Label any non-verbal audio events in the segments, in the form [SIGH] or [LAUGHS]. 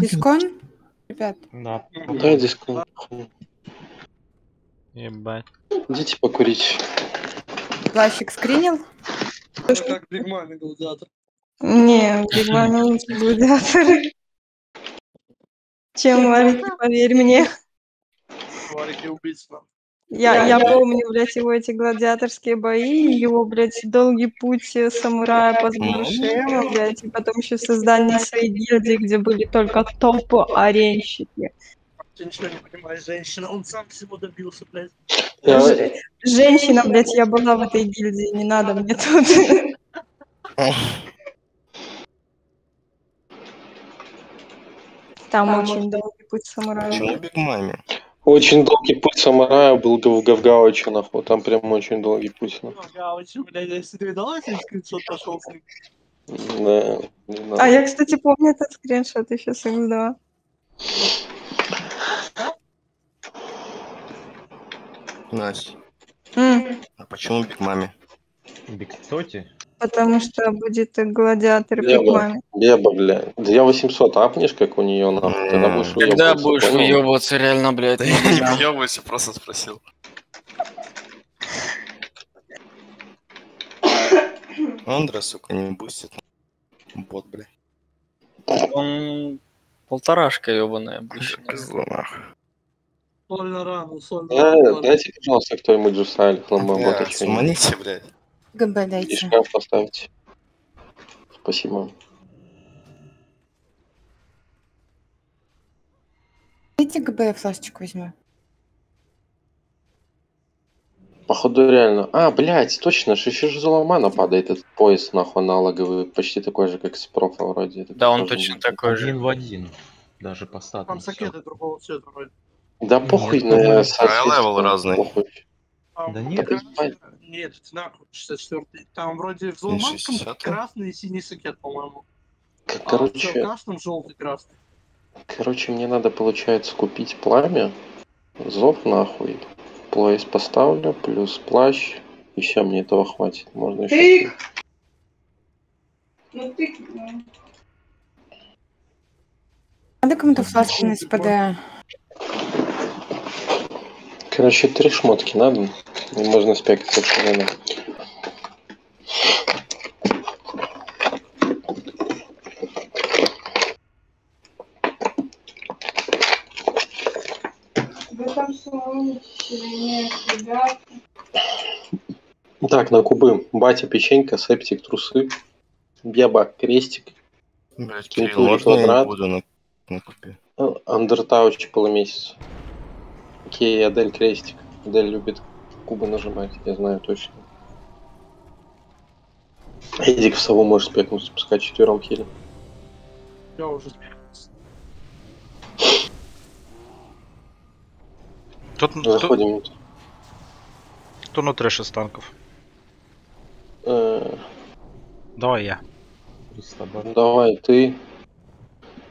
Дискон? Ребят, Да. Да, дисконт. Ебать. Идите покурить. плащик скринил? Как Биг Мами гладиатор. Не, Бигман лучше гладиаторы. Чем варики, поверь мне. Варики убийства. Я, я помню, блядь, его эти гладиаторские бои, его, блядь, долгий путь э, самурая по Сбуршева, блядь, и потом еще создание своей гильдии, где были только топ-аренщики. Ты ничего не понимаешь, женщина. Он сам всего добился, блядь. Я, Ж- Женщина, блядь, я была в этой гильдии, не надо мне тут. Там очень долгий путь самурая. Почему Биг Маме? Очень долгий путь самурая был в Гавгауче, нахуй. Там прям очень долгий путь. чё, блядь, если ты видала, если скриншот пошел с ним? Да, не надо. А я, кстати, помню этот скриншот еще с X2. Настя, М, а почему Биг Маме? Биг Тоти? Потому что будет гладиатор Я Биг бы- Маме. Беба, бля. Да я 800 апнешь, как у нее, нахуй. Тогда будешь Когда будешь понял? выебываться, реально, блядь? Да я не въебываюсь, я просто спросил. Андра, сука, не бустит. Бот, бля. Он полторашка ебаная обычно. Козла, нахуй. Соль на рану, соль на Да, рану. дайте, пожалуйста, кто-нибудь Бля, что-нибудь. Сманите, блядь. И дайте. шкаф поставьте. Спасибо. Дайте ГБ, я флешечку возьму. Походу реально. А, блядь, точно, ж еще же Золомана падает этот пояс, нахуй, аналоговый. Почти такой же, как с профа вроде. Это Да, он точно такой же. Один в один. Даже по статам. Там сакеты другого цвета вроде. Да похуй Нет, на левел разный. похуй. Там Да нет, Нет, это нахуй, 64 Там вроде в Золоманском 60-й? красный и синий сакет, по-моему. К- А в Короче, черкасном желтый красный. короче, мне надо, получается, купить пламя, зов нахуй, пояс поставлю, плюс плащ, и все, мне этого хватит. Можно еще... Ну ты... Надо кому-то флешку на СПД. Короче, три шмотки надо, и можно нет, ребят? Так, на кубы. Батя, печенька, септик, трусы. Беба, крестик. Я квадрат. не буду на, на купе? Андертауч полумесяц. Окей, Адель крестик. Адель любит кубы нажимать, я знаю точно. Эдик в сову может спекнуть, пускай четвером хили. Я уже Кто, кто, Заходим. кто на трэше с танков? Э, Давай я. Давай, ты.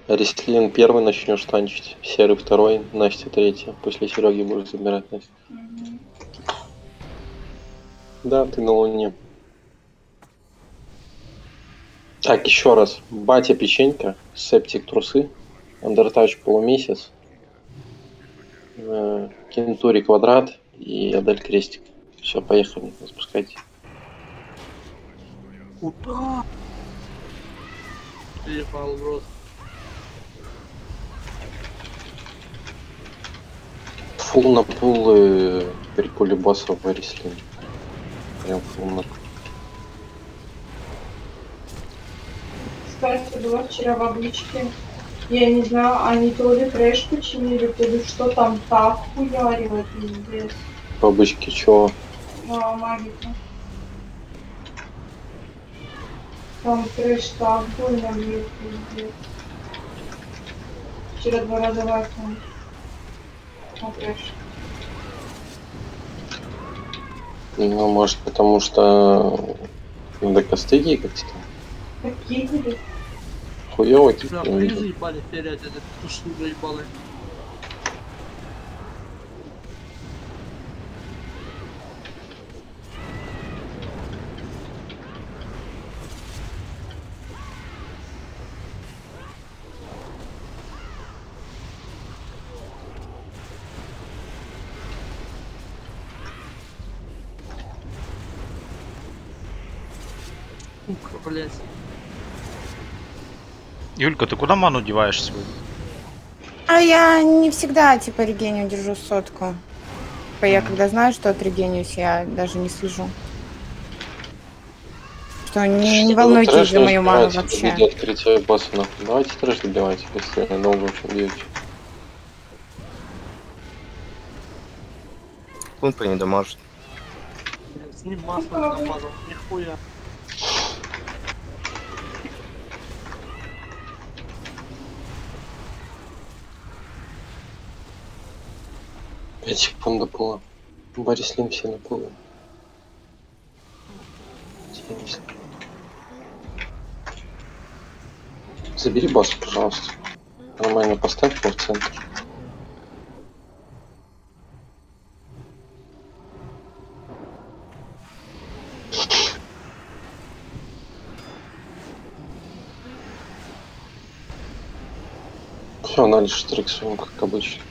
Рестлин первый начнешь танчить, Серый второй, Настя третья. После Сереги будешь забирать Настя. Да, ты на Луне. Так, еще раз. Батя печенька, септик трусы, Андертач полумесяц, э, Кентури квадрат и Адель крестик. Все, поехали, запускайте. Куда? Ебал в рот. Фул на пул э, при пуле боссов в. Прям фул на Кстати, была вчера в обличке. Я не знаю, они то ли трэш починили, то ли что там так хуярило, пиздец. бабочки, чё? А, магика. Там трэш так больно бьет, пиздец. Вчера два раза вакуум. Трэш. Ну, может, потому что надо костыги как-то там. Какие были? Хуёво, Тебя типа, видно. заебали ферять, это туши заебалы. Блядь. Юлька, ты куда ману деваешь сегодня? А я не всегда, типа, регению держу сотку. Типа, я когда знаю, что отрегенюсь, я даже не слежу. Что не, не волнуйтесь за мою ману вообще. Видео открытия босса. Давайте трэш добивайте, если долго очень бьете. Кумпа не дамажит. С ним масло не намазал. Нихуя. Пять секунд до пола. Борис Лим все на полу. 70. Забери босса, пожалуйста. Нормально поставь его в центр. Все, анализ штриксуем, как обычно.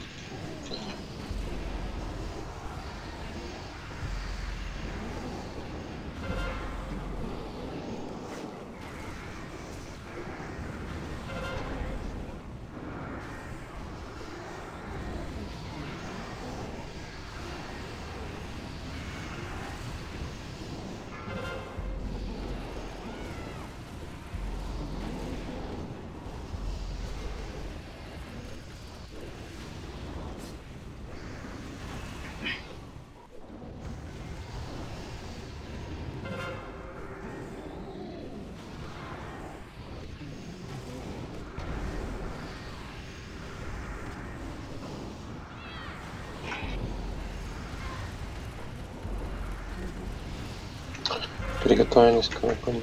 Приготовились к нападению.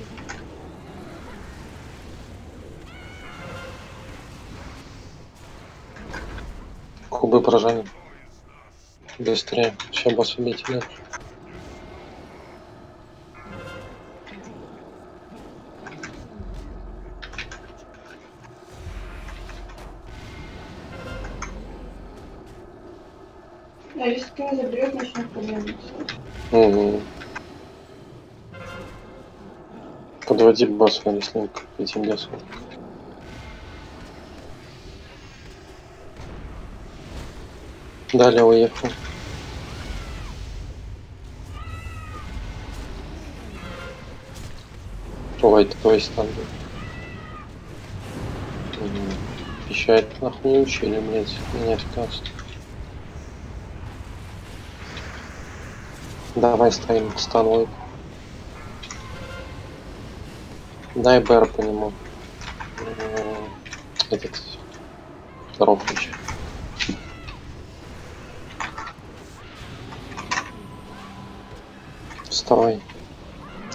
Кубы поражения. Быстрее. Сейчас босс убить нет. Да, если не заберет, начнет проблемы. Угу. Подводи босса на лесник этим лесом. Далее уехал. Ой, стан был. Мгм. Обещает нахуй учили, блядь, меня 15. Давай ставим станлайк. Дай БР по нему. Этот. Здоров еще. Вставай.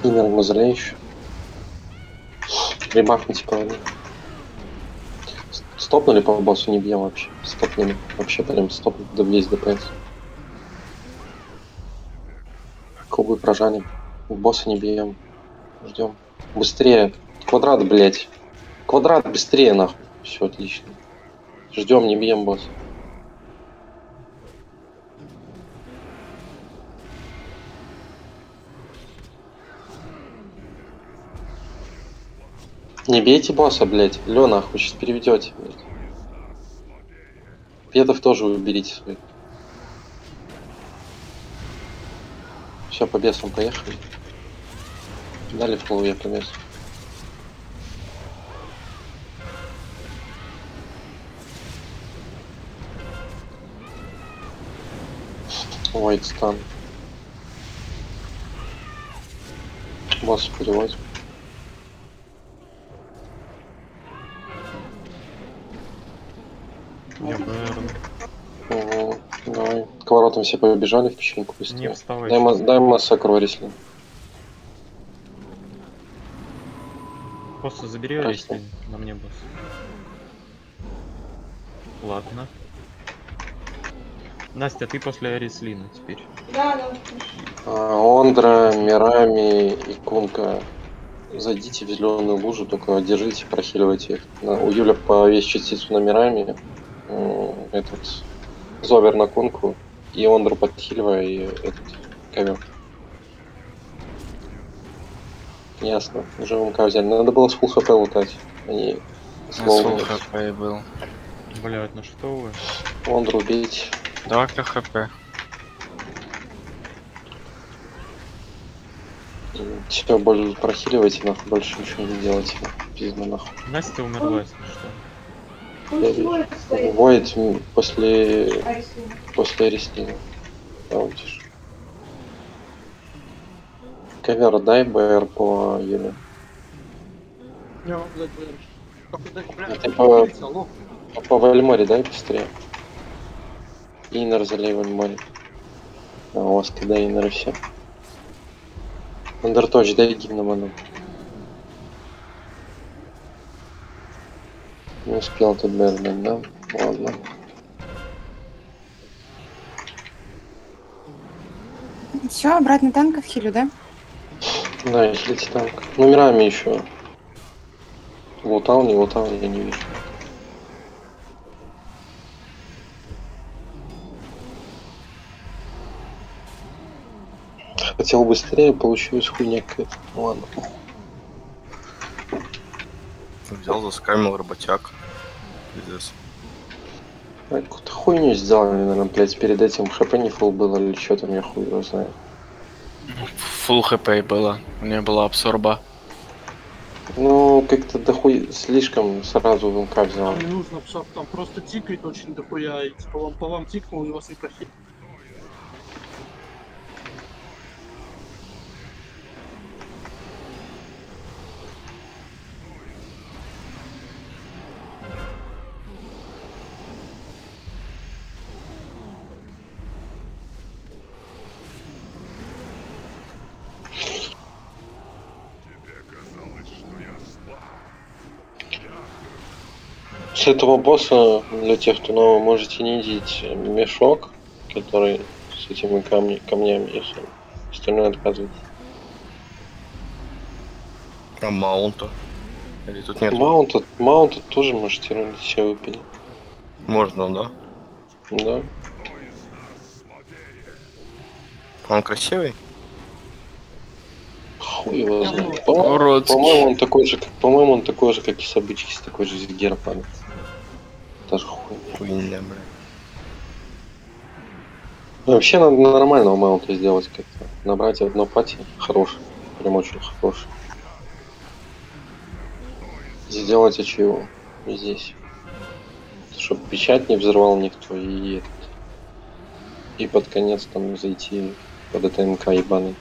Инер мазлеющий. Ребафните по воде. С- Стопнули по боссу, не бьем вообще. Стопнули. Вообще прям стопнули до 10 ДПС. Кубы прожаним. Босса не бьем. Ждем. Быстрее. Квадрат, блять. Квадрат быстрее, нахуй. Все отлично. Ждем, не бьем босс. Не бейте босса, блять. Лё, нахуй, сейчас переведете, блять. Педов тоже уберите своих. Все, по бесам поехали. Дали в полу я по бесу. White стан. Босс переводим. Я БР. Угу. Давай. К воротам все побежали в печеньку Не быстрее. вставай. Дай, ма- дай массакр Варислин. Просто забери Хорошо. если на мне босс. Ладно. Настя, ты после Арислина теперь. Да, да. А, Ондра, Мирами и Кунка. Зайдите в зеленую лужу, только держите, прохиливайте их. На- У Юля повесь частицу на Мирами. Этот Зовер на Кунку. И Ондру подхиливая и этот ковер. Ясно. Уже МК взяли. Надо было с full хп лутать. Они с На лоу. свой хп и был. Блять, ну что вы? Лондру убить. 2 хп. Все, больше прохиливайте, нахуй, больше ничего не делайте. Пизда нахуй. Настя умерла, если что. Воет после... после Арестина. Даунтишь. Ковер дай БР по дать БР. БР? Это по- По Вальморе дай быстрее. Инер залей Вальморе. А у вас когда Инер и все. Андерточ, дай гимноману. Не успел тут БР дать, да? Ладно. Все, обратно танков хилю, да? Да, если танк. Номерами еще. Лутал, не лутал, я не вижу. Хотел быстрее, получилось хуйня какая-то. Ладно. Взял, заскамил работяг. Пиздец. А, Какую-то хуйню сделали, наверное, блядь, перед этим хп не фул было или что там, я хуй его знаю. Фул хп было. У нее была абсорба. Ну, как-то дохуй слишком сразу в МК взял. Там не нужно, псов, там просто тикает очень дохуя, и типа вам, по вам тикнул, и вас не прохит. С этого босса, для тех, кто новый, можете не видеть мешок, который с этими камни, камнями, если остальное отказывает. А маунта? Или тут нет? Маунта, маунта тоже можете ролить себе выпили. Можно, да? Да. Он красивый? Хуй его знает. По-моему, по-моему, он такой же, как, по-моему, он такой же, как и с обычки, с такой же герпан. Хуйня, бля. Ну, вообще надо нормального маунта сделать как-то. Набрать одно пати хороший. Прям очень хороший. Сделать ачиву здесь. Чтобы печать не взорвал никто и этот. И под конец там зайти под ТНК ебаный.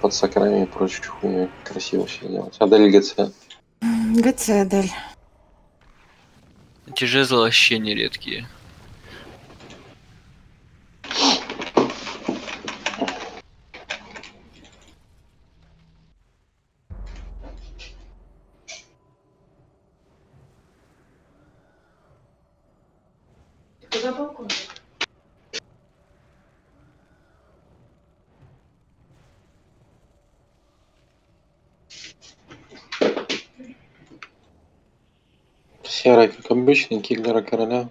Под сакрами и прочую хуйню. Красиво все сделать. Адель ГЦ. ГЦ, Адель. Эти жезлы вообще не редкие. Серый, как обычный, Киглера короля.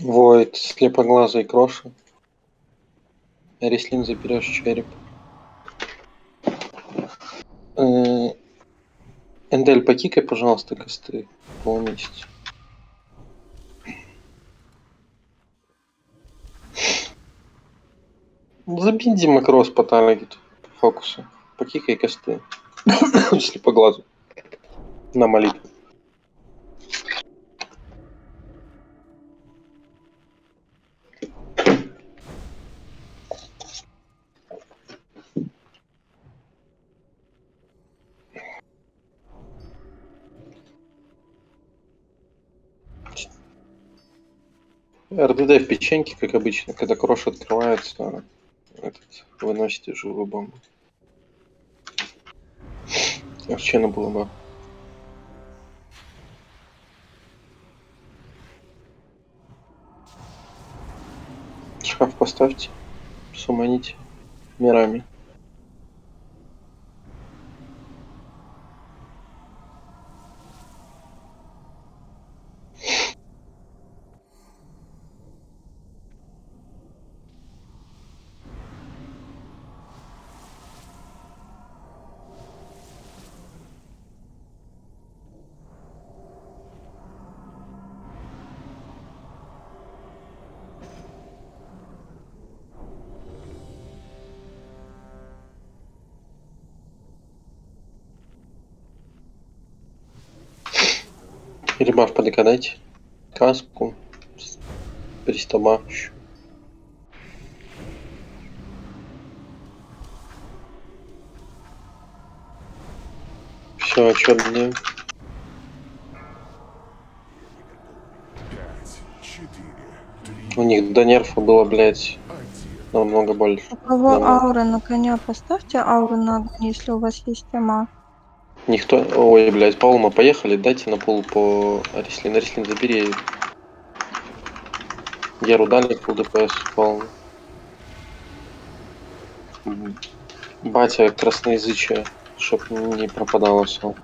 Воет слепоглазый кроша. Рислин заберешь череп. Э, Эндель, покикай, пожалуйста, косты. Полмесяца. Забей Дима Кросс по таргету, по фокусу. Покикай косты. [COUGHS] Слепоглазу. На молитву. РДД в печеньке, как обычно, когда крош открывается, этот, выносите живую бомбу. Овчина было бы. Шкаф поставьте. Суманите. Мирами. Ребав ПДК дайте. Каску. Пристаба. Все, отчет где? У них до нерфа было, блядь, намного больше. У кого Нормально. аура на коня, поставьте ауру на огонь, если у вас есть тема. Никто... Ой, блядь, Паума, поехали, дайте на пол по Арислин. Арислин, забери. Яру дали пол ДПС, Паума. М, Батя красноязычие, чтоб не пропадало все.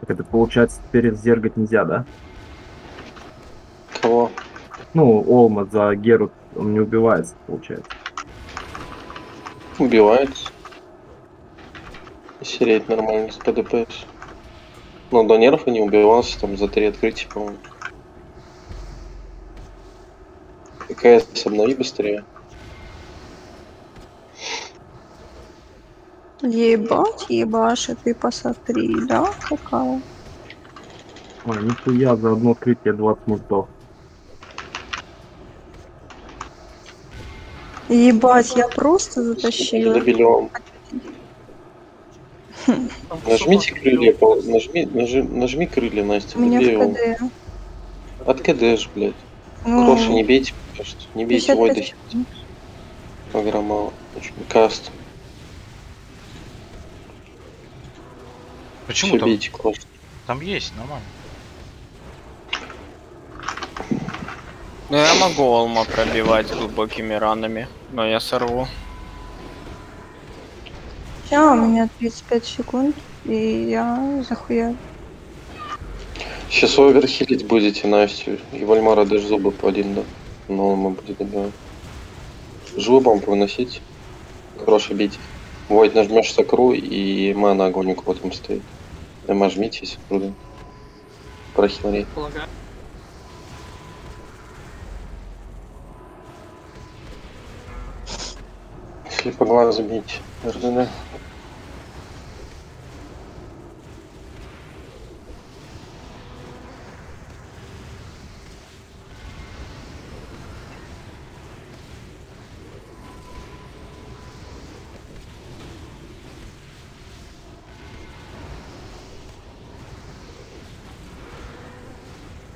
Так это получается теперь зергать нельзя, да? Кого? Ну, Олма за Геру он не убивается, получается. Убивается. И сереть нормально с ПДПС. Но до нерфа не убивался, там за три открытия, по-моему. КС обнови быстрее. Ебать, ебашь, ты посмотри, да, какая? Ой, нихуя, за одно открытие 20 мультов. Ебать, я просто затащила. Добелем. Там Нажмите крылья, нажми, нажи, нажми крылья, Настя. У меня в КД. От КДш, блядь. Ну, Кроши не бейте, кажется. Не бейте 55 Войда. секунд. Программа. Очень каст. Почему Все там? бейте. Там есть, нормально. Ну я могу Олма пробивать глубокими ранами, но я сорву. Ща, у меня 35 секунд, и я захуя. Сейчас оверхилить будете Настю. И Вальмара даже зубы по один, да. Но мы будет добивать. Живую бомбу выносить. Хорошо бить. Войд нажмешь сакру и мана огонь у кого там стоит. Эма жмитесь, круто. Прохиларей. Полагаю. Слепоглаз бить. РДН.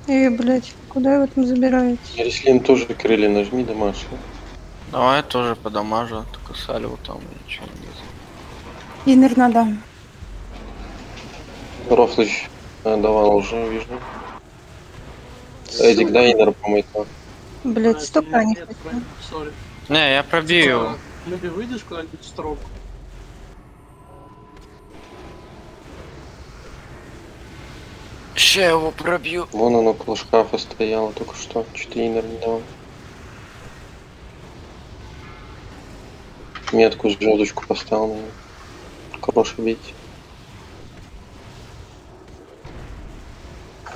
Эй, блядь, куда его там забираете? Рислин тоже крылья нажми, домашний. Давай тоже подамажу, только салю там ничего не Инер надо. Рофлыч э, давал уже, вижу. Эдик, дай инер помыть. Блядь, А, столько нет, не сори. Не, я пробью. Люби, выйдешь куда-нибудь в строк? Ща его пробью. Вон оно около шкафа стояло только что. Что-то инер не давал. Метку звездочку поставил на него. Хорошо бить.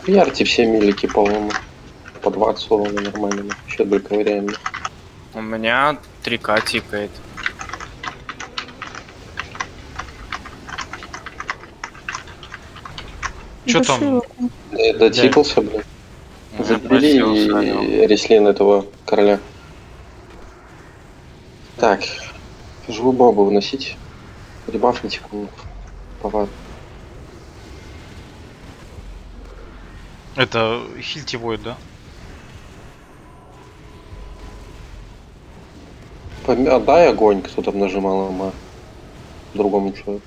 Ярьте все милики, по-моему. По 20 ровно нормально. Вообще доковыряем. У меня 3К тикает. Чё там? Да, дотикался, блин. Салю. и Рислин этого короля. Так. Живую бомбу выносить. Ребафните кому повар. Это хильти воет, да? Пом- Отдай огонь, кто там нажимал ма. Другому человеку.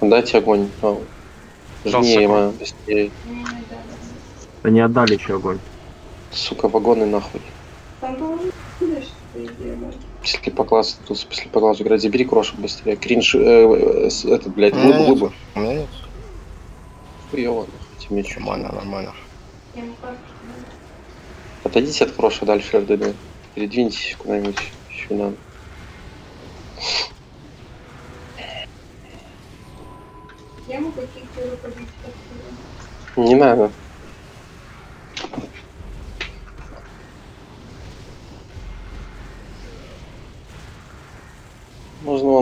Отдайте огонь. А, сакру. ема быстрее. Да не отдали еще огонь. Сука, вагоны нахуй. Если по классу, тут если по классу играть, забери крошек быстрее. Кринж, э, э, этот, блядь, глыбу, глыбу. У меня нет. Хуёво, нахуй, тебе чё. Нормально, нормально. Отойдите от кроша дальше РДД. Передвиньтесь куда-нибудь еще надо. Не надо.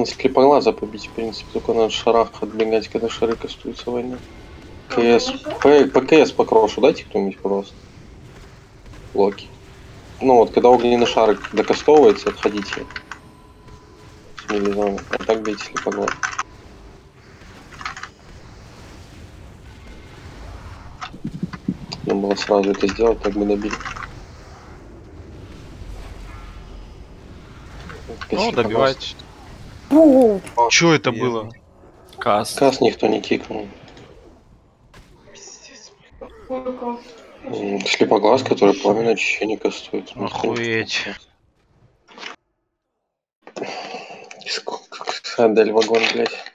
Можно слепоглаза побить, в принципе, только надо шарах отбегать, когда шары кастуются войны. КС. П, ПКС по крошу дайте кто-нибудь, пожалуйста. Локи. Ну вот, когда огненный шар докастовывается, отходите. С милизона. А так бейте слепоглаз. Надо было сразу это сделать, так бы добили. Ну, добивайте. Оу, Чё это было? Кас. Кас никто не кикнул. М, Слепоглаз, который пламя очищения кастует. Ну, Охуеть. Сколько- Отдали вагон, блядь.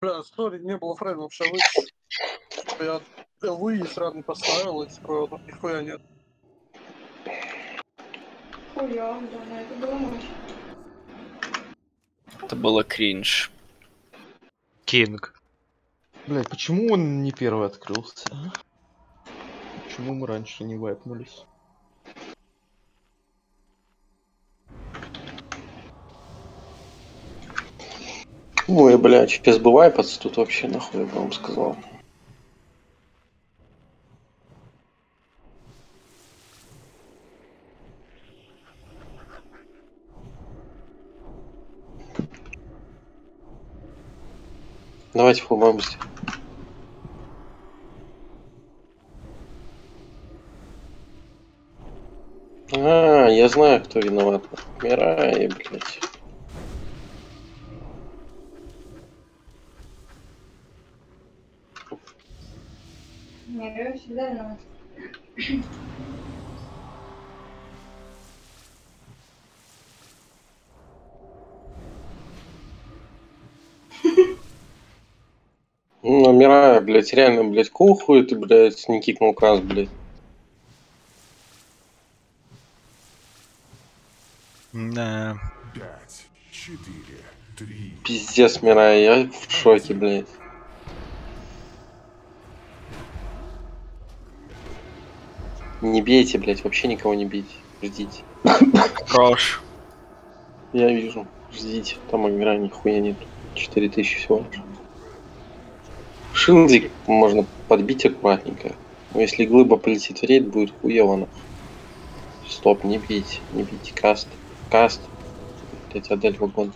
Бля, сори, не было фреймов шавы. Я ЛВ и сразу не поставил, и типа, ну, нихуя нет. Это было кринж. Кинг. Блять, почему он не первый открылся? а? Почему мы раньше не вайпнулись? Ой, блядь, сейчас бывает пац тут вообще нахуй, я бы вам сказал. Давайте фулбамсти. А, я знаю, кто виноват. Мирай, блядь. Ну, блядь, реально, блядь, кухуй ты, блядь, не кикнул крас, блядь. Да. Пиздец, Мирая, я в шоке, блядь. Не бейте, блядь, вообще никого не бейте. Ждите. Хорош. Я вижу. Ждите. Там игра нихуя нет. 4000 всего лишь. Шинзик можно подбить аккуратненько. Но если глыба полетит в рейд, будет хуево. Стоп, не бейте. Не бейте. Каст. Каст. Блять, Адель вагон.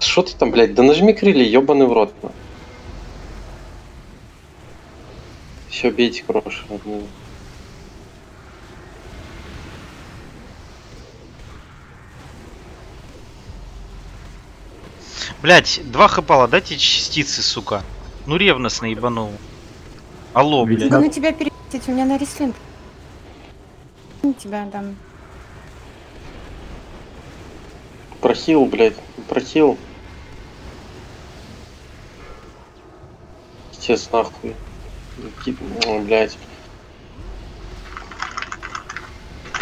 Что ты там, блядь? Да нажми крылья, ебаный в рот. Все, бейте, крош. родные. Блять, два хпала, дайте частицы, сука. Ну ревностно ебанул. Алло, блядь. да на тебя перетить, у меня на рислинг. Тебя там. Прохил, блядь. Прохил. Естественно, нахуй. Ки- О, блядь.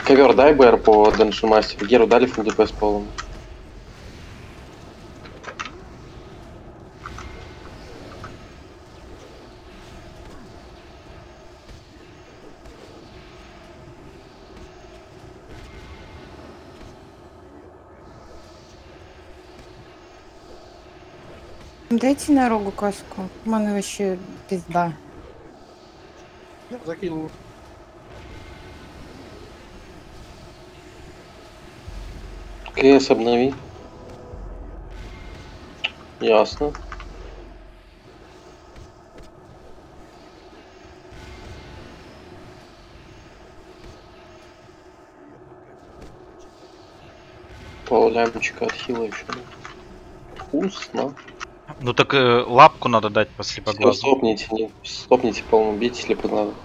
Ковер дай БР по Данши Мастеру. Геру дали фул ДПС полом. Дайте на рогу каску. Маны вообще пизда. Я закинул. КС обнови. Ясно. Пол лямчика от хила еще. Вкусно. Ну так э, лапку надо дать по Всё, слепоглазу. стопните, не, стопните, по-моему, бейте слепоглаза.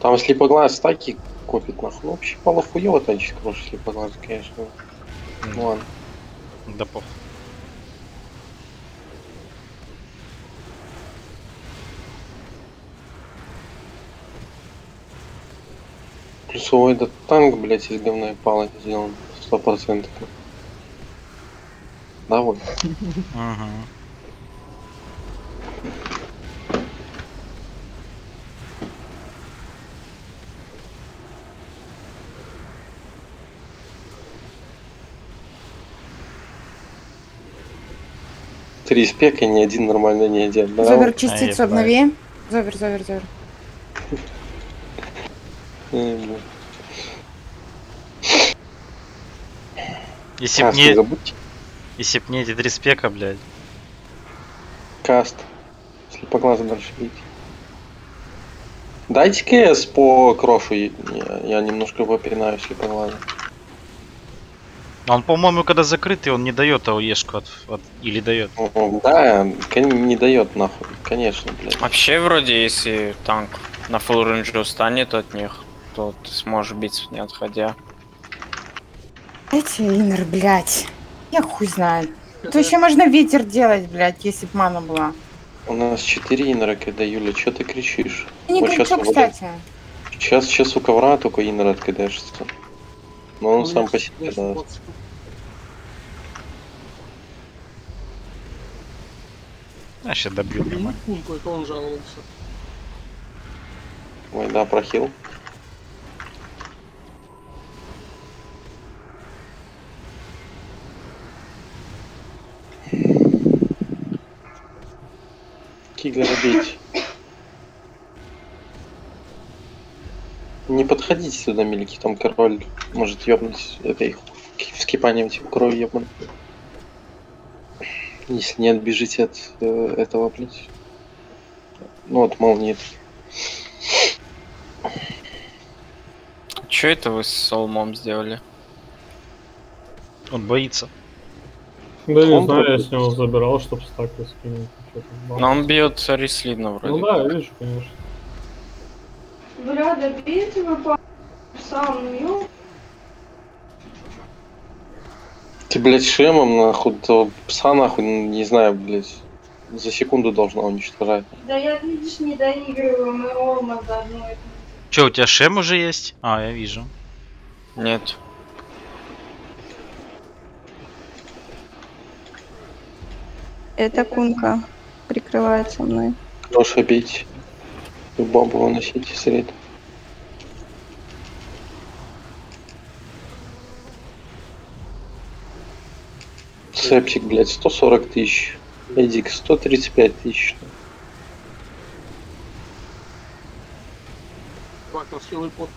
Там слепоглаз стаки копит, нахуй. Ну, вообще, мало хуёво танчит, короче, слепоглаз, конечно. Ну ладно. Да пох. Плюсовой этот танк, блядь, из говна и палок сделан. Сто процентов. Довольно. Ага. Три спека, ни один нормально не один. Зовер а, частицу а обнови. Зовер, зовер, зовер. Если а, мне... Забудьте если б не эти три спека, блядь. Каст. Слепоглаза дальше бить. Дайте КС по крошу. Я, я немножко его пинаю слепоглаза. Он, по-моему, когда закрытый, он не дает АОЕшку от, от- или дает. Да, не дает нахуй. Конечно, блядь. Вообще, вроде, если танк на full рейнджу станет от них, то ты сможешь бить не отходя. Эти инер, блядь. Я хуй знаю. То еще можно ветер делать, блядь, если б мана была. У нас 4 инера, когда Юля, что ты кричишь? Я не Вот кричу, вот кстати. Сейчас, сейчас у ковра только инер откидаешься. Но он У сам по себе, да. 20 секунд. А, сейчас добью жаловался. Ой, да, прохил. Киглера бить. Не подходите туда, мелики, там король может ёбнуть этой вскипанием типа крови ёбан. Если не отбежите от э, этого, блядь. Ну, от молнии. Че это вы с Соломом сделали? Он боится. Да не знаю, я с него забирал, чтоб стак скинуть. Но он бьет Рислидна вроде. Ну да, вижу, конечно. Бля, добейте вы по сам, ну Ты, блядь, шемом, нахуй, то пса, нахуй, не знаю, блядь, за секунду должна уничтожать. Да я, видишь, не доигрываю, мы ровно заодно это. Че, у тебя шем уже есть? А, я вижу. Нет. Это кунка прикрывается мной. Нож бить. И бомбу выносите сред. Септик, блядь, 140 тысяч. Эдик, 135 тысяч. На силы под.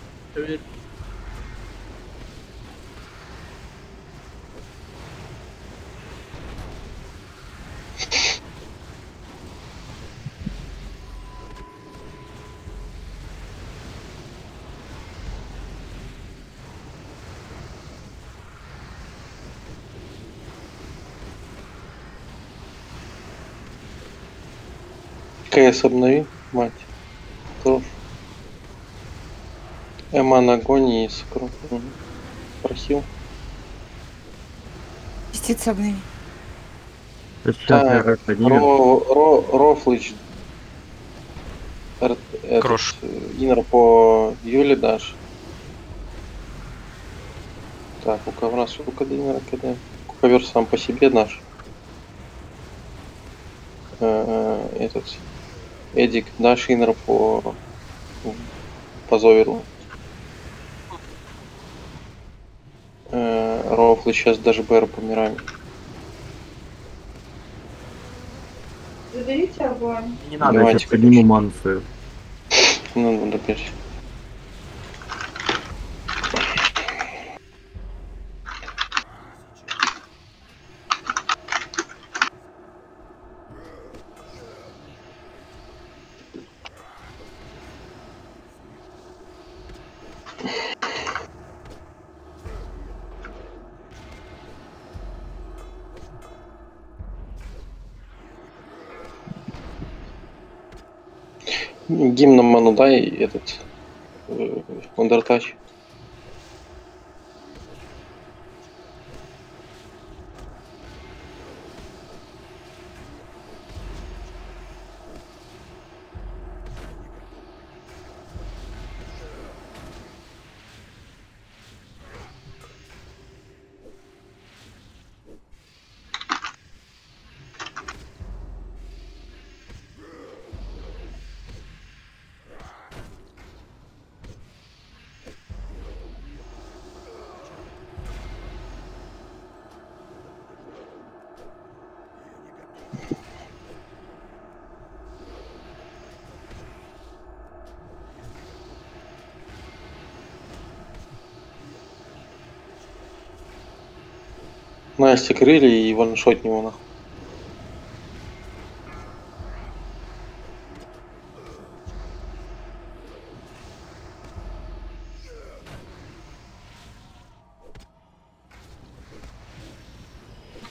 КС обнови, мать. Кровь. Эман агонии с кровь. Мгм. Прохил. Частицу обнови. Так. Ро, Ро, Рофлыч. Р- этот, Крош. э, Инер по Юле дашь. Так, у ковра сколько инера КД? Ковер сам по себе наш. Э, Этот. Эдик, дашь инер по по Зоверу. Э, Рофлы сейчас даже БР помираем. Заберите огонь. Не надо, я Давайте, сейчас подниму свою. Ну, надо опять. Ману дай этот э, Undertouch. Настя крылья и ваншотни его нахуй.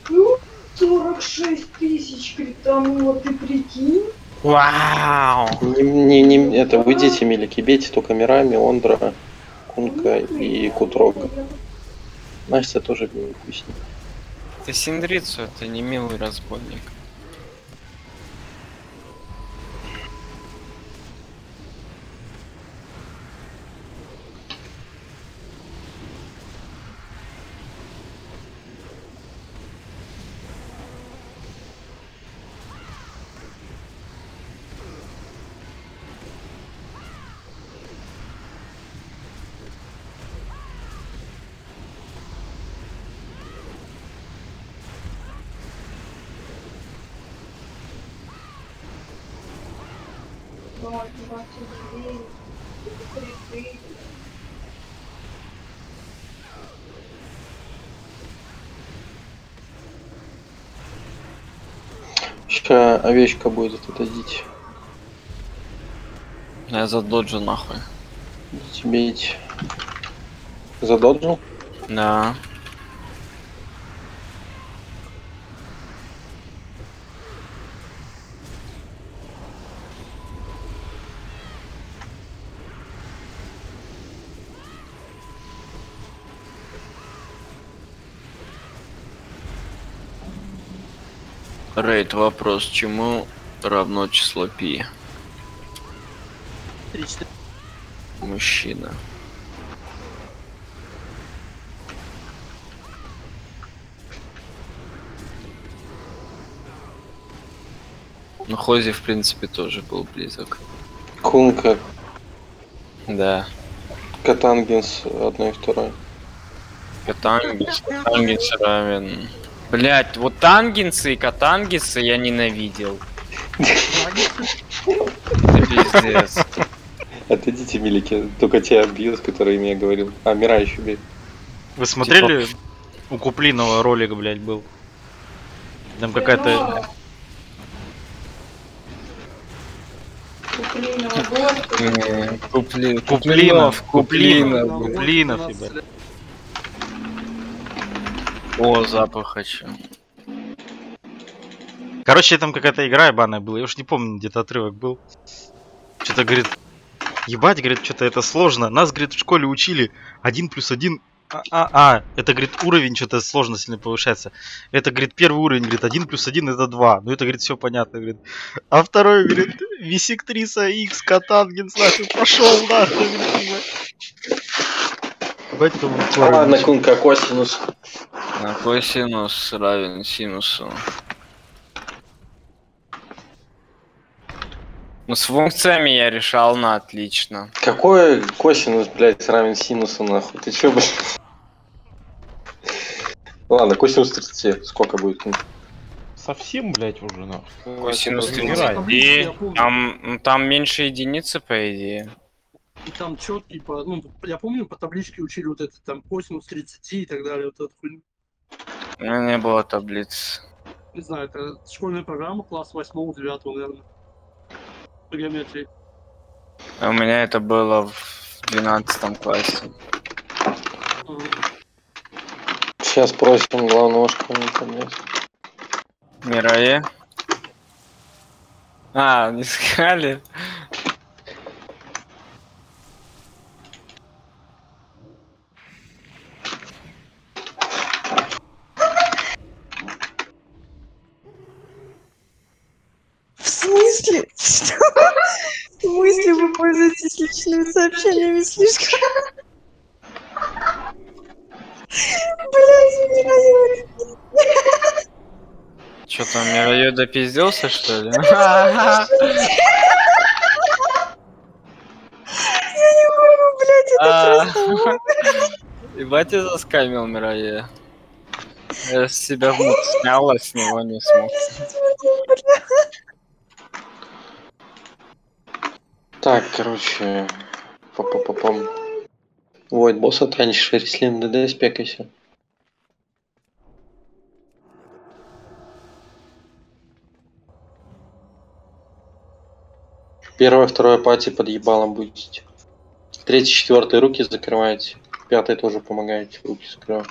Ну, 46 тысяч критануло, ты прикинь? Вау! Не, не, не- это выйдите, милики, бейте только мирами, Ондра, Кунка и Кутрога. Настя тоже пусть не. Ты Синдрицу, это не милый разбойник. Сейчас овечка будет, отойдите. Я задоджу нахуй. Идите, бейте. Задоджил? Да. Рейд, вопрос, чему равно число пи? Мужчина. Ну, Хози, в принципе, тоже был близок. Кунка, Да. Катангенс одной и второй. Катангенс, Катангенс равен... Блять, вот тангенсы и катангенсы я ненавидел. [LAUGHS] Это пиздец. Отойдите, милики, только те бьют, которыми я говорил. А, Мира еще бей. Вы смотрели? У Куплинова ролик, блядь, был. Там какая-то... М, Купли... Куплинов, Куплинов. Куплинов, ебать. О, запах хочу. Короче, там какая-то игра ебаная была, я уж не помню, где-то отрывок был. Что-то, говорит, ебать, говорит, что-то это сложно. Нас, говорит, в школе учили один плюс один. А, а, а, это, говорит, уровень что-то сложно сильно повышается. Это, говорит, первый уровень, говорит, один плюс один это два. Ну, это, говорит, все понятно, говорит. А второй, говорит, висектриса X, катангенс, нахуй, пошел, нахуй, говорит, Ладно. Кунка, косинус. А косинус равен синусу. Ну, с функциями я решал на отлично. Какой косинус, блядь, равен синусу, нахуй? Ты чё, блядь? Ладно, косинус 30. Сколько будет? Совсем, блядь, уже нахуй. Косинус Выбирай. 30. И там, ну, там меньше единицы, по идее. И там четкий, по, ну, я помню, по табличке учили вот это, там, косинус 30 и так далее, вот эту хуйню. У меня не было таблиц. Не знаю, это школьная программа, класс 8-9, наверное. По геометрии. А У меня это было в 12 классе. Сейчас просим главного школьника. Мирае. А, не [LAUGHS] сказали. В смысле? Что? В смысле вы пользуетесь личными сообщениями слишком? Блять, нереально. Что там, Мирае допиздился, что ли? Я не могу, блять, А. это просто... Ебать, я заскамил Мирае. Я с себя внук снял, а с него не смог. Так, короче. Пам-пам-пам-пам. Void boss отранишь, рестлин ДД, спекайся. Первое, второе пати под ебалом будете. Третье, четвертое руки закрываете. Пятое тоже помогаете, руки закрываю.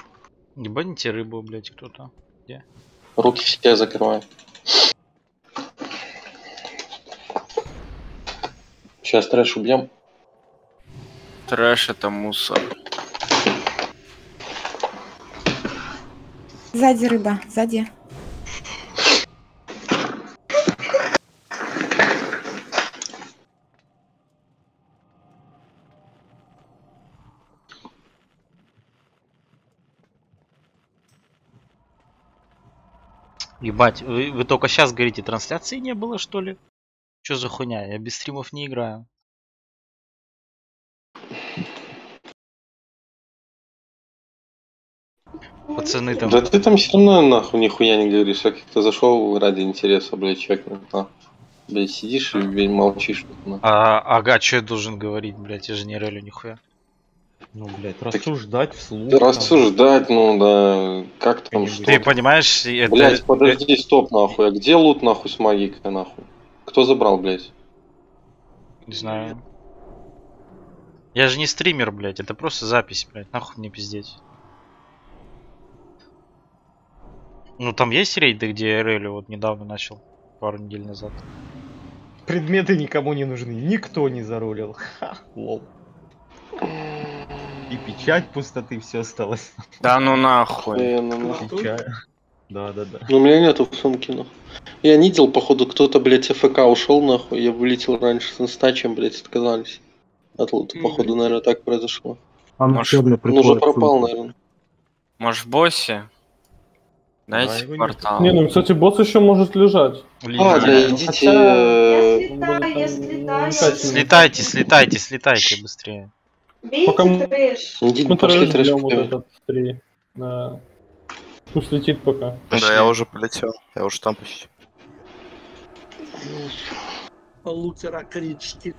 Ебаните рыбу, блять, кто-то. Где? Руки все закрываю. Сейчас трэш убьем. Трэш это мусор. Сзади рыба, сзади. Ебать, вы, вы только сейчас говорите, трансляции не было, что ли? Что за хуйня? Я без стримов не играю. Пацаны там... Да ты там все равно нахуй нихуя не говоришь, я как-то зашел ради интереса, блядь, чекнуть, нахуй. Блядь, сидишь и блядь, молчишь. нахуй. А, ага, что я должен говорить, блядь, я же не релю нихуя. Ну, блядь, рассуждать вслух. Да рассуждать, ну да, как там что Ты понимаешь, это... Блять, подожди, стоп, нахуй, а где лут, нахуй, с магикой, нахуй? Кто забрал, блядь? Не знаю. Я же не стример, блядь, это просто запись, блядь, нахуй мне пиздеть. Ну там есть рейды, где я релю вот недавно начал, пару недель назад. Предметы никому не нужны, никто не заролил. Ха, лол. И печать пустоты, все осталось. Да ну нахуй. Охуенно, нахуй. Печать. Да, да, да. Ну, у меня нету в сумке, нахуй. Я не видел, походу, кто-то, блядь, ФК ушел, нахуй. Я вылетел раньше с инста, чем, блядь, отказались. От лута, походу, наверное, так произошло. А ну Может, Он уже пропал, наверное. Может в боссе? Дайте его нет. портал. Не, ну, кстати, босс еще может лежать. А, да, идите... э, Он будет там увлекательный. Слетайте, слетайте, слетайте быстрее. Пока мы Идите, мы пошли трэш трэш вот купим. этот три. Да. Пусть летит пока. Да, я уже полетел. Я уже там почти. Лутера крички.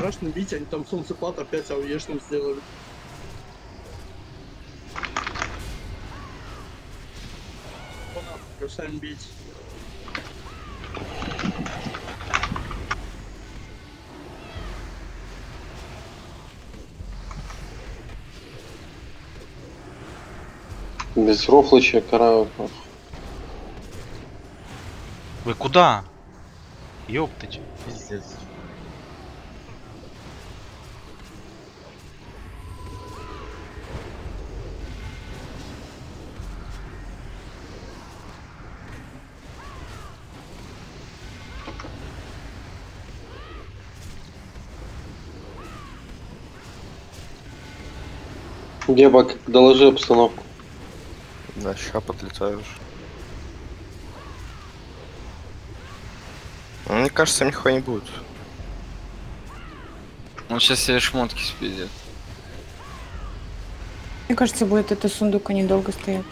Страшно бить, они там солнцепад опять ауешным сделали. Бросаем бить. Без рофлыча карают. Вы куда? Ёптать. Пиздец. Гебак, доложи обстановку. Да, ща подлетаешь. Ну, Мне кажется, нихуя не будет. Он сейчас себе шмотки спиздит. Мне кажется, будет этот сундук, они долго стоят.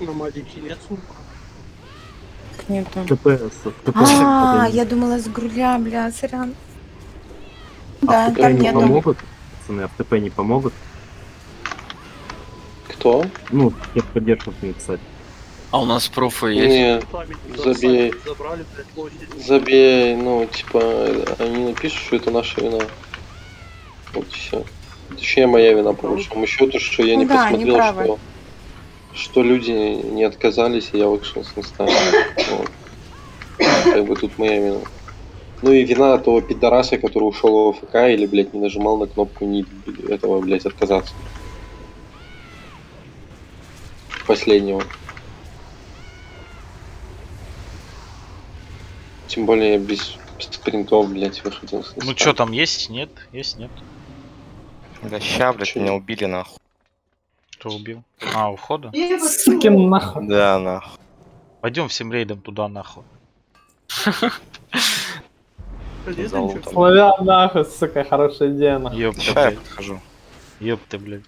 На магике нет сумка. Нету. ТП, с- ТП. А, я думала с груля, бля, сорян. А Да, ТП там не нету. помогут? Пацаны, а в ТП не помогут? Кто? Ну, тех поддержку мне писать. А у нас профы есть? Не, забей. Забей, ну, типа, они напишут, что это наша вина. Вот все. Точнее, моя вина, по большому счету, что я не Ну да, посмотрел, что, что люди не отказались, и я вышел с инста. Вот. Как бы тут моя вина. Ну и вина того пидораса, который ушел в АФК или, блядь, не нажимал на кнопку не этого, блядь, отказаться. Последнего. Тем более я без спринтов, блядь, выходил с Ну что там есть? Нет? Есть, нет? Да ща, блядь, меня убили нахуй. Кто убил? А, у входа? Суки нахуй. Да, нахуй. Пойдем всем рейдом туда нахуй. Славян нахуй, сука, хорошая идея нахуй. Ёпта, я подхожу. Ёпта, блядь.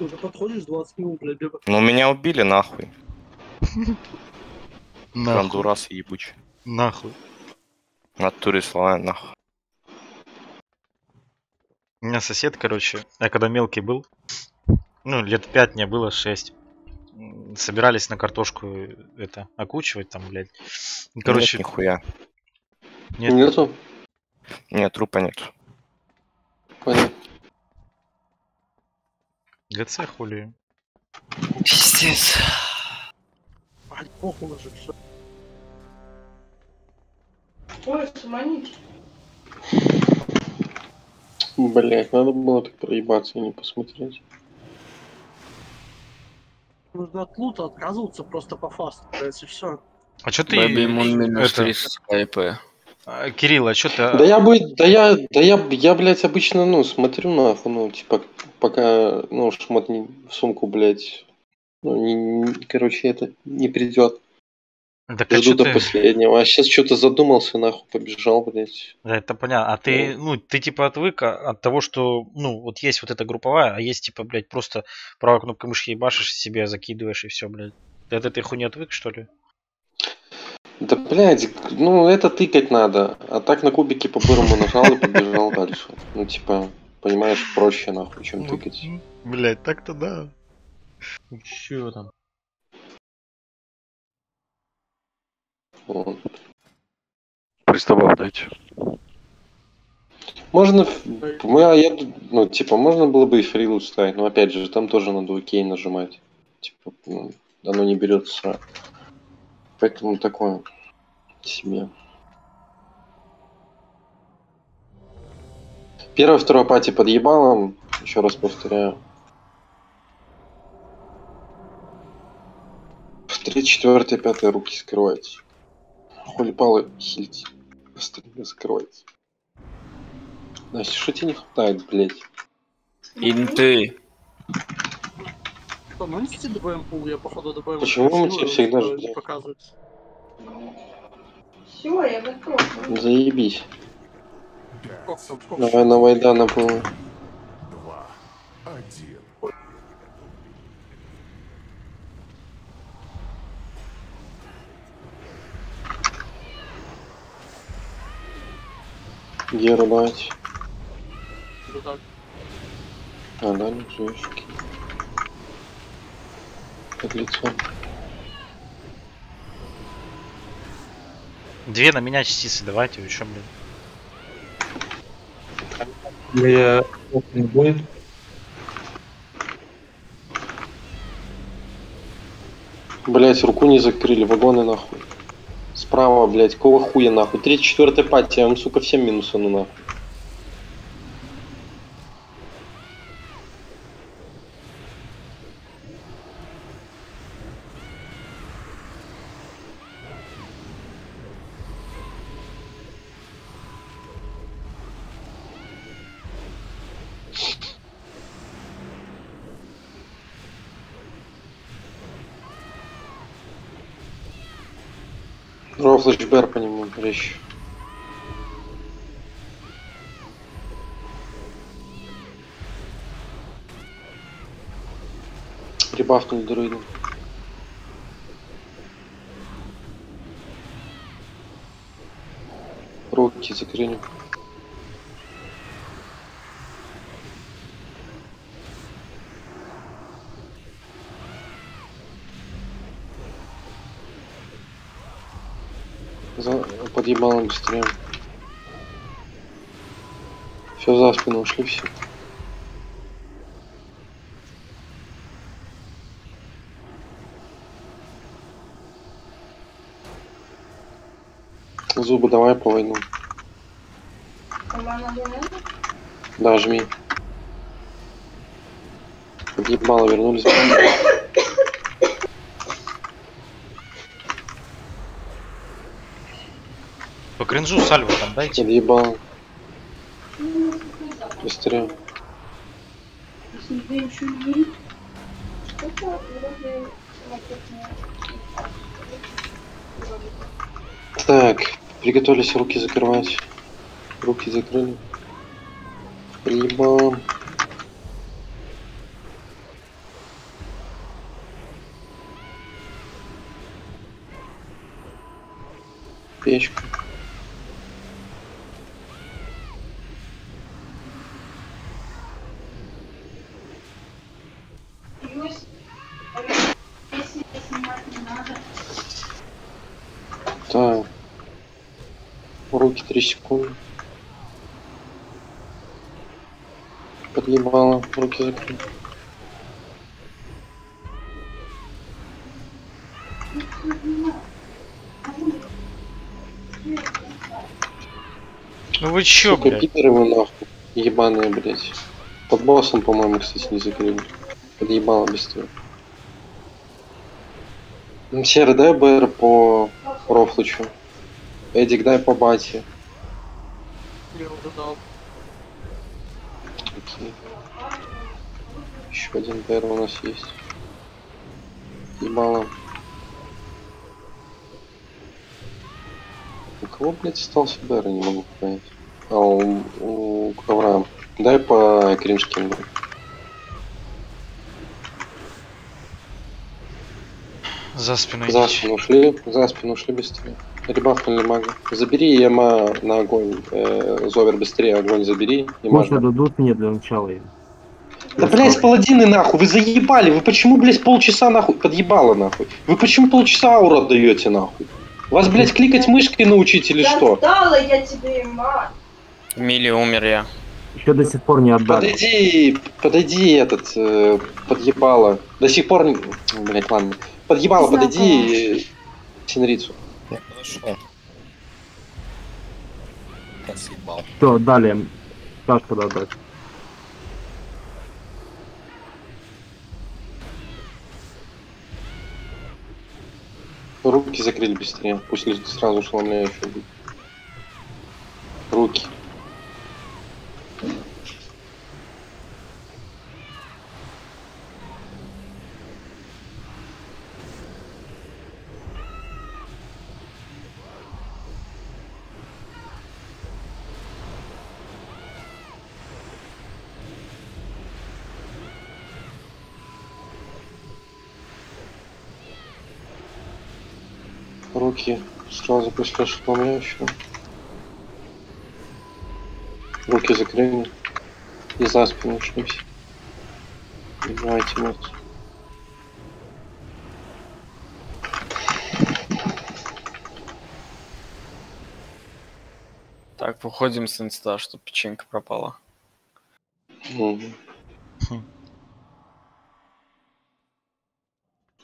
Уже подходишь 20 минут, блядь. Ну меня убили нахуй. Нахуй. Гондурас ебучий. Нахуй. Натуре слова нахуй. У меня сосед, короче, я когда мелкий был, ну, лет пять мне было, шесть. Собирались на картошку это окучивать там, блядь. Короче, Нет, нихуя. нет, Нету? Нет, трупа нет. Понятно. ГЦ хули. Пиздец. Ай, похуй уже, всё. Ой. Блять, надо было так проебаться и не посмотреть. Нужно от лута отказываться просто по фасту, блядь, и все. А чё ты... Бэби Мун минус это, 30 КП. а, Кирилл, а чё ты... а, Да я бы, да я, да я, я, блядь, обычно, ну, смотрю нахуй, ну, типа, пока, ну, шмот не, в сумку, блядь, ну, не, не- короче, это не придет. Так Жду до ты... последнего. А сейчас что-то задумался, нахуй, побежал, блядь. Да, это понятно. А ты, ну, ты типа отвык от того, что, ну, вот есть вот эта групповая, а есть типа, блядь, просто правой кнопкой мышки ебашишь, себе закидываешь и все, блядь. Ты от этой хуйни отвык, что ли? Да, блядь, ну, это тыкать надо. А так на кубике по-бырому нажал и побежал дальше. Ну, типа, понимаешь, проще, нахуй, чем Ну, тыкать. Блядь, так-то да. Чё там? Вот. Приставал дайте. Можно, мы, а я, ну, типа, можно было бы и фрилу ставить, но опять же, там тоже надо окей нажимать. Типа, ну, оно не берет сразу. Поэтому такое себе. Первая, вторая пати под ебалом, еще раз повторяю. В третьей, четвертой, пятой руки скрывайте. Хули-палы хильте. Остальные закрывайте. Настя, что тебе не хватает, блядь? Инты. Что, нанести ДБМ пул? Я, походу, ДБМ Почему мы тебя всегда ждем? показывается. Все, я готова. Заебись. Давай на Вайдана было. Геру дать. Да так. А, да, ну жешки. Под лицом. Две на меня частицы давайте, вы чё, блядь. Я не будет. Блять, руку не закрыли, вагоны нахуй. Справа, блять, какого хуя нахуй? Третья, четвертая пати, я вам, сука, всем минусану нахуй. Флешбер по нему, речь. Ребафнул друидом. Руки закрыли. За... Подъебалом быстрее. Все за спину ушли все. Зубы давай по войну. Да, жми. Подъебало вернулись. Кринжу сальву там дайте. Подъебало. Быстрее. Так, приготовились руки закрывать. Руки закрыли. Приебал. Печка. Так. Руки 3 секунды. Подъебало, руки закрыли. Ну вы чё, Сука, блядь? пидоры вы нахуй. Ебаные, блядь. Под боссом, по-моему, кстати, не закрыли. Подъебало быстрее. Серый, дай БР по Рофлучу. Эдик, дай по Бате. Я уже дал. Окей. Еще один БР у нас есть. Ебало. У кого, блядь, остался БР, не могу понять. А, у, у ковра. Дай по Криншкингу. За спину За спину ушли, за спину ушли быстрее. Ребафнули мага. Забери Ема на огонь. Э, Зовер быстрее огонь забери. Мага. дадут мне для начала. Да, блядь, паладины нахуй, вы заебали. Вы почему, блядь, полчаса нахуй подъебало нахуй? Вы почему полчаса ауру отдаете нахуй? Вас, блядь, кликать мышкой научить или что? Дала я тебе, ма. Мили умер я. Еще до сих пор не отдали. Подойди, подойди этот, э, подъебало. До сих пор не... Блядь, ладно. Подъебало, подойди э, Синрицу. Я подошел. Я съебал. Все, далее. Скажешь, когда отдать. Руки закрыли быстрее. Пусть сразу ошеломляющий будет. Руки. Руки сразу после ошеломляющего. Руки закрыли. И за спину ушли все. Давайте вот. Так, выходим с инста, чтобы печенька пропала. Мгм.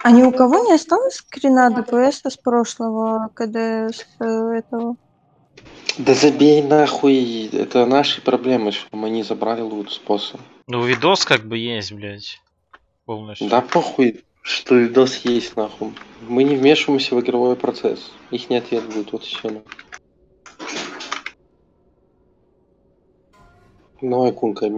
А ни у кого не осталось скрина ДПС с прошлого КД с этого? Да забей нахуй. Это наши проблемы, что мы не забрали лут способ. Ну видос как бы есть, блядь. Полностью. Да похуй, что видос есть нахуй. Мы не вмешиваемся в игровой процесс. Их не ответ будет, вот и все. Ну, Кунка,